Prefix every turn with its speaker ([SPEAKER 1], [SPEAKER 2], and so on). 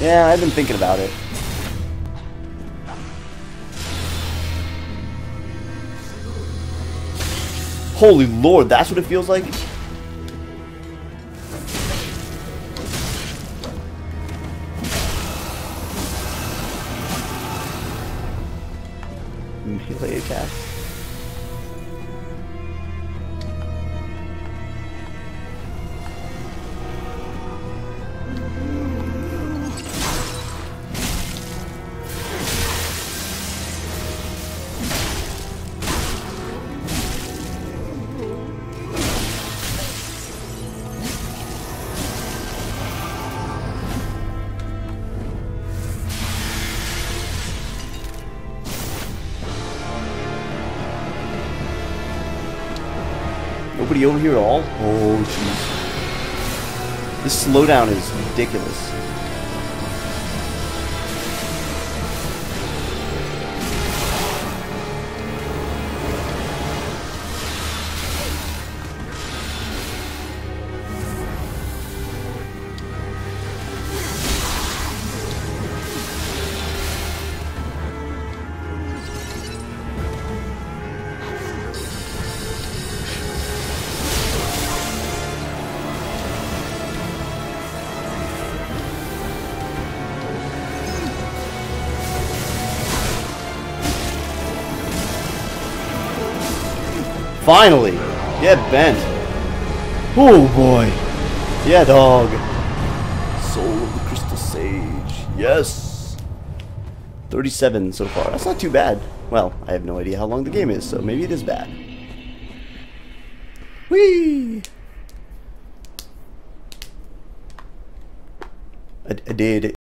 [SPEAKER 1] Yeah, I've been thinking about it. Holy lord, that's what it feels like? Melee attack. Nobody over here at all? Oh, jeez. This slowdown is ridiculous. Finally! Get bent. Oh boy. Yeah, dog. Soul of the Crystal Sage. Yes. 37 so far. That's not too bad. Well, I have no idea how long the game is, so maybe it is bad. Whee! I, I did